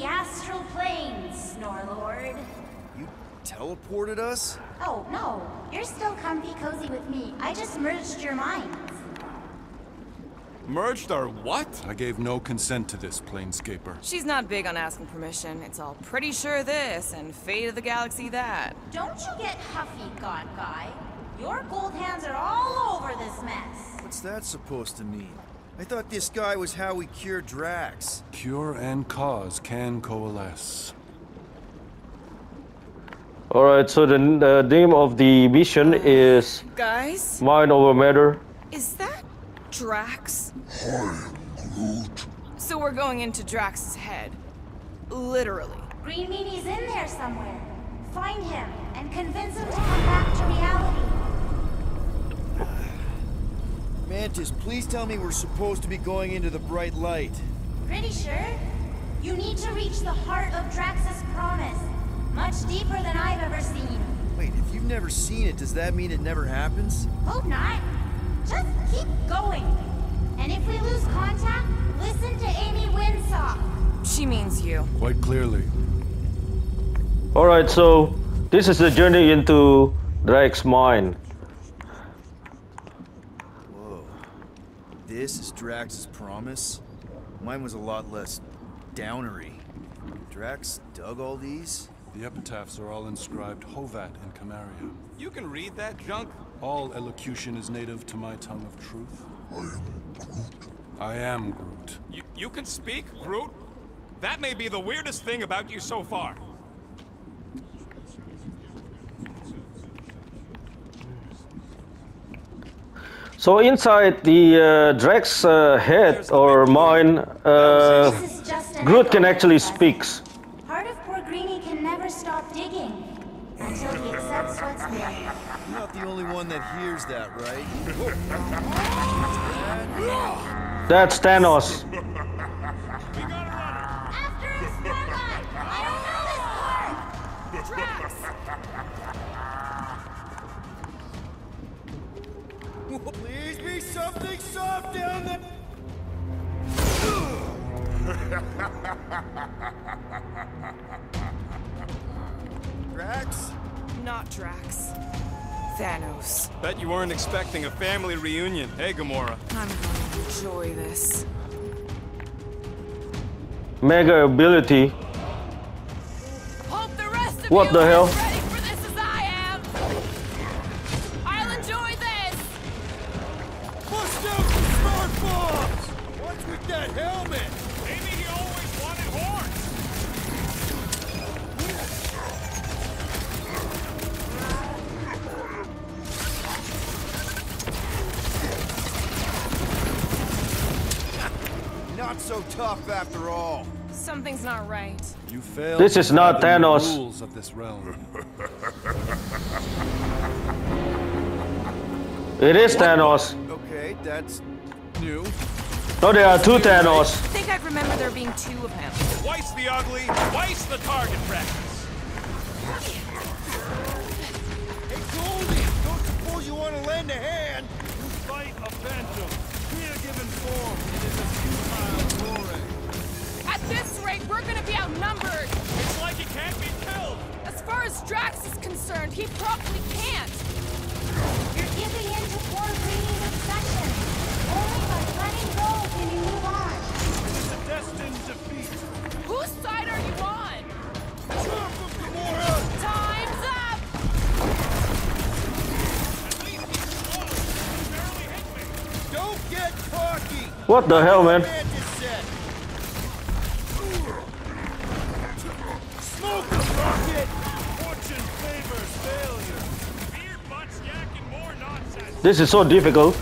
the astral planes, Snorlord. You teleported us? Oh, no. You're still comfy cozy with me. I just merged your minds. Merged our what? I gave no consent to this, Planescaper. She's not big on asking permission. It's all pretty sure this and fate of the galaxy that. Don't you get huffy, God Guy. Your gold hands are all over this mess. What's that supposed to mean? I thought this guy was how we cure Drax. Cure and cause can coalesce. Alright, so the, the name of the mission is Guys, Mind Over Matter. is that Drax? So we're going into Drax's head. Literally. Green Meanie's in there somewhere. Find him and convince him to come back to reality. Mantis, please tell me we're supposed to be going into the bright light. Pretty sure? You need to reach the heart of Drax's promise. Much deeper than I've ever seen. Wait, if you've never seen it, does that mean it never happens? Hope not. Just keep going. And if we lose contact, listen to Amy Winsock. She means you. Quite clearly. Alright, so this is the journey into Drake's mind. This is Drax's promise? Mine was a lot less downery. Drax dug all these? The epitaphs are all inscribed Hovat in Camaria. You can read that junk? All elocution is native to my tongue of truth. I am Groot. I am Groot. You, you can speak, Groot? That may be the weirdest thing about you so far. So inside the uh, Drake's uh, head or mind, uh, This is just an Groot can actually the speaks. Part of poor Greenie can never stop digging until he accepts what's there. You're not the only one that hears that, right? That's Thanos. Please be something soft down there! Drax? Not Drax. Thanos. Bet you weren't expecting a family reunion, hey Gamora? I'm going to enjoy this. Mega ability. Hope the rest of What the are hell? That helmet? Maybe he always wanted horns! Not so tough after all. Something's not right. You failed. This is not fathom the Thanos. Rules of this realm. It is Thanos. Okay, that's new. No, there are two Thanos. I think I'd remember there being two of him. Twice the ugly, twice the target practice. Hey, Goldie! Don't suppose you want to lend a hand? You fight a phantom. We are given form. It is a futile glory. At this rate, we're gonna be outnumbered. It's like he can't be killed. As far as Drax is concerned, he probably can't. You're giving in to poor Greenie's obsession. Only by letting go can you move on. It's a destined defeat. Whose side are you on? Jump him, Gamora! Time's up! At least he's close. He barely hit me. Don't get cocky! What the hell, man? Smoke the rocket! Fortune favors failure. Beard butts yakking more nonsense. This is so difficult.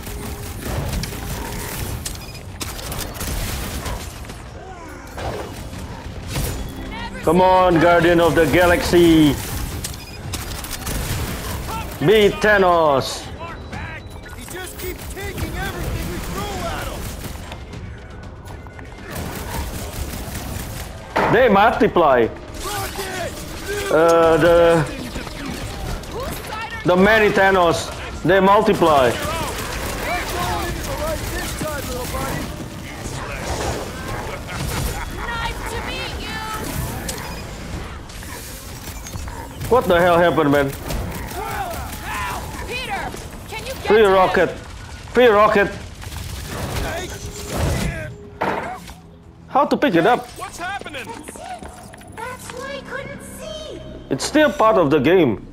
Come on, Guardian of the Galaxy. Beat Thanos. They multiply. Uh, the the many Thanos. They multiply. What the hell happened, man? Peter, can you get Free to rocket. Free rocket. How to pick it up? What's happening? That's why I couldn't see. It's still part of the game.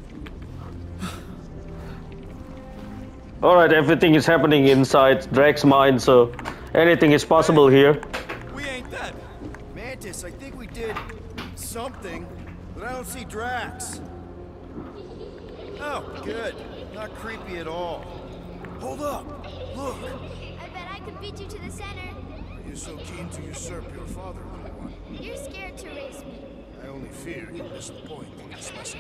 Alright, everything is happening inside Drake's mind, so anything is possible here. We ain't dead. Mantis, I think we did something, but I don't see Drax. Oh, good. Not creepy at all. Hold up. Look. I bet I could beat you to the center. Are you so keen to usurp your father, little one? You're scared to race me. I only fear you miss the point of this lesson.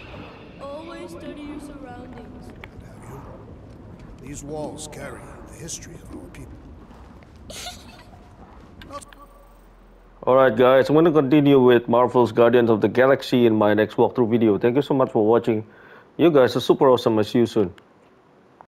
Always study your surroundings. And Have you? These walls carry the history of our people. Alright guys, I'm gonna continue with Marvel's Guardians of the Galaxy in my next walkthrough video. Thank you so much for watching. You guys are super awesome. I'll see you soon.